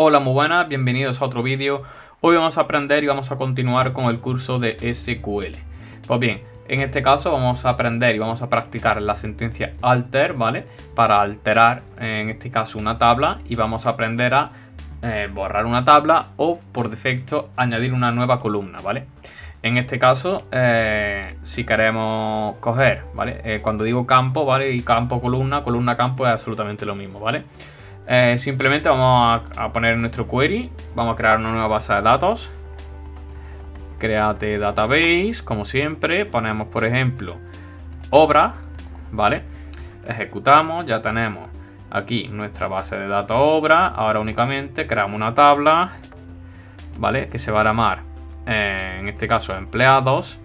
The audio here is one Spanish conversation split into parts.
Hola muy buenas, bienvenidos a otro vídeo. Hoy vamos a aprender y vamos a continuar con el curso de SQL. Pues bien, en este caso vamos a aprender y vamos a practicar la sentencia alter, ¿vale? Para alterar, en este caso, una tabla y vamos a aprender a eh, borrar una tabla o, por defecto, añadir una nueva columna, ¿vale? En este caso, eh, si queremos coger, ¿vale? Eh, cuando digo campo, ¿vale? Y campo, columna, columna, campo es absolutamente lo mismo, ¿vale? Eh, simplemente vamos a, poner nuestro query, vamos a crear una nueva base de datos. Create database, como siempre, ponemos por ejemplo obra, ¿vale? Ejecutamos, ya tenemos aquí nuestra base de datos obra. Ahora únicamente creamos una tabla, ¿vale? Que se va a llamar, eh, en este caso, empleados.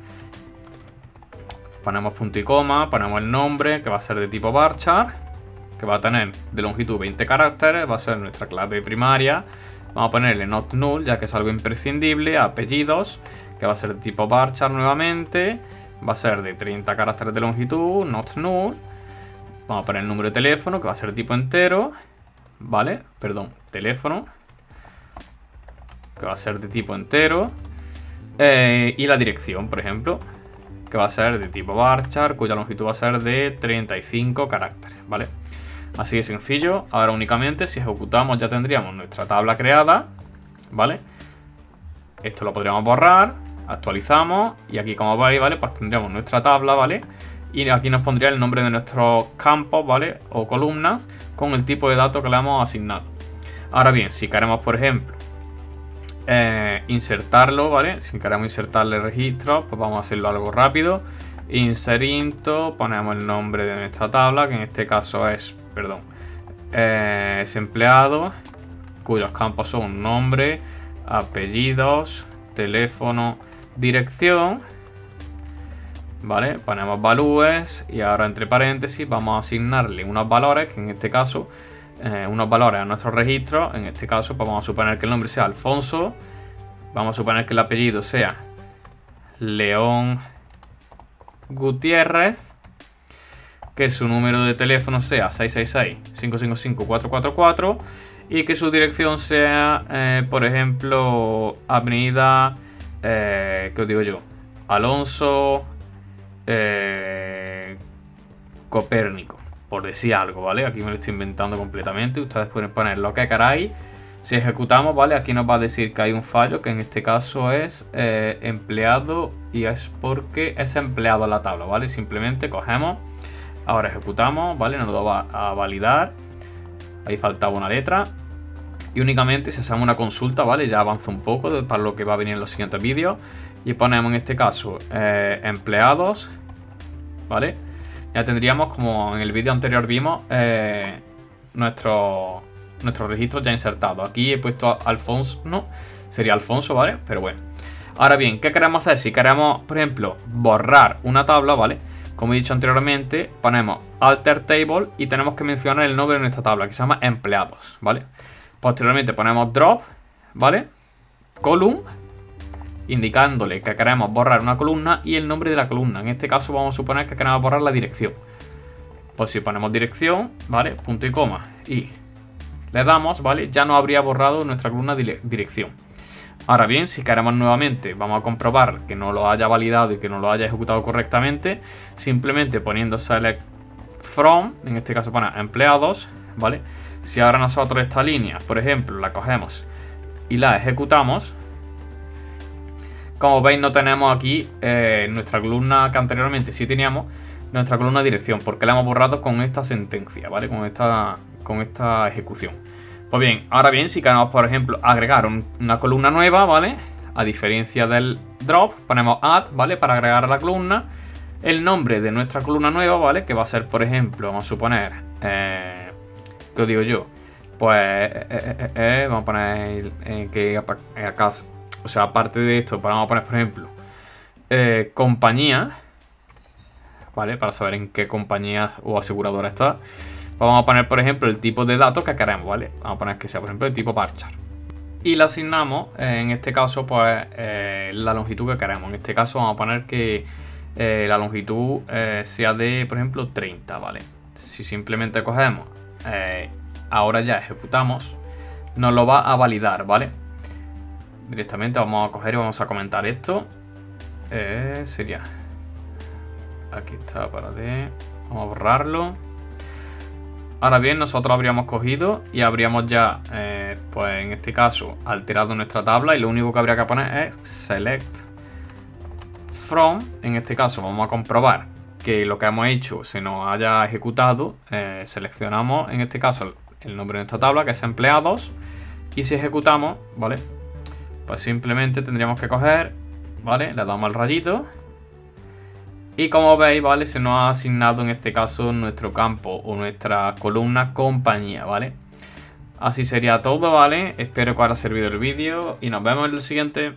Ponemos punto y coma, ponemos el nombre que va a ser de tipo varchar que va a tener de longitud 20 caracteres, va a ser nuestra clave primaria. Vamos a ponerle not null, ya que es algo imprescindible, apellidos, que va a ser de tipo varchar nuevamente, va a ser de 30 caracteres de longitud, not null. Vamos a poner el número de teléfono, que va a ser de tipo entero, ¿vale? Perdón, teléfono, que va a ser de tipo entero. Eh, y la dirección, por ejemplo, que va a ser de tipo varchar, cuya longitud va a ser de 35 caracteres, ¿vale? Así de sencillo. Ahora únicamente si ejecutamos ya tendríamos nuestra tabla creada. ¿Vale? Esto lo podríamos borrar. Actualizamos. Y aquí como veis, ¿vale? Pues tendríamos nuestra tabla, ¿vale? Y aquí nos pondría el nombre de nuestros campos, ¿vale? O columnas con el tipo de datos que le hemos asignado. Ahora bien, si queremos, por ejemplo, eh, insertarlo, ¿vale? Si queremos insertarle registro, pues vamos a hacerlo algo rápido. Inserinto, ponemos el nombre de nuestra tabla, que en este caso es perdón, eh, es empleado, cuyos campos son nombre, apellidos, teléfono, dirección. ¿Vale? Ponemos valúes y ahora entre paréntesis vamos a asignarle unos valores, que en este caso, eh, unos valores a nuestro registro. En este caso, pues vamos a suponer que el nombre sea Alfonso. Vamos a suponer que el apellido sea León Gutiérrez que su número de teléfono sea 666-555-444 y que su dirección sea, eh, por ejemplo, Avenida, eh, ¿qué os digo yo? Alonso Copérnico, por decir algo, ¿vale? Aquí me lo estoy inventando completamente, ustedes pueden poner lo que queráis. Si ejecutamos, ¿vale? Aquí nos va a decir que hay un fallo, que en este caso es empleado y es porque es empleado la tabla, ¿vale? Simplemente cogemos Ahora ejecutamos, ¿vale? Nos lo va a validar. Ahí faltaba una letra. Y únicamente si hacemos una consulta, ¿vale? Ya avanza un poco para lo que va a venir en los siguientes vídeos. Y ponemos en este caso eh, empleados, ¿vale? Ya tendríamos, como en el vídeo anterior vimos, eh, nuestro, nuestro registro ya insertado. Aquí he puesto Alfonso, no, sería Alfonso, ¿vale? Pero bueno. Ahora bien, ¿qué queremos hacer? Si queremos, por ejemplo, borrar una tabla, ¿vale? Como he dicho anteriormente, ponemos alter table y tenemos que mencionar el nombre de nuestra tabla, que se llama empleados, ¿vale? Posteriormente ponemos drop, ¿vale? Column, indicándole que queremos borrar una columna y el nombre de la columna. En este caso vamos a suponer que queremos borrar la dirección. Pues si ponemos dirección, ¿vale? Punto y coma y le damos, ¿vale? Ya no habría borrado nuestra columna dirección. Ahora bien, si queremos nuevamente, vamos a comprobar que no lo haya validado y que no lo haya ejecutado correctamente, simplemente poniendo select from, en este caso pone empleados, ¿vale? Si ahora nosotros esta línea, por ejemplo, la cogemos y la ejecutamos, como veis no tenemos aquí eh, nuestra columna que anteriormente sí teníamos, nuestra columna dirección, porque la hemos borrado con esta sentencia, ¿vale? Con esta, con esta ejecución. Pues bien, ahora bien, si queremos, por ejemplo, agregar una columna nueva, ¿vale? A diferencia del drop, ponemos add, ¿vale? Para agregar a la columna el nombre de nuestra columna nueva, ¿vale? Que va a ser, por ejemplo, vamos a suponer, eh, ¿qué os digo yo? Pues, eh, vamos a poner que acá, o sea, aparte de esto, vamos a poner, por ejemplo, compañía, ¿vale? Para saber en qué compañía o aseguradora está. Vamos a poner, por ejemplo, el tipo de datos que queremos, ¿vale? Vamos a poner que sea, por ejemplo, el tipo parchar. Y le asignamos, eh, en este caso, pues eh, la longitud que queremos. En este caso vamos a poner que eh, la longitud eh, sea de, por ejemplo, 30, ¿vale? Si simplemente cogemos, eh, ahora ya ejecutamos, nos lo va a validar, ¿vale? Directamente vamos a coger y vamos a comentar esto. sería... Aquí está, para de... Vamos a borrarlo. Ahora bien, nosotros habríamos cogido y habríamos ya, pues en este caso, alterado nuestra tabla y lo único que habría que poner es select from, en este caso vamos a comprobar que lo que hemos hecho se nos haya ejecutado, eh, seleccionamos en este caso el nombre de nuestra tabla que es empleados y si ejecutamos, ¿vale? Pues simplemente tendríamos que coger, ¿vale? Le damos al rayito y como veis, ¿vale? Se nos ha asignado en este caso nuestro campo o nuestra columna compañía, ¿vale? Así sería todo, ¿vale? Espero que os haya servido el vídeo y nos vemos en el siguiente.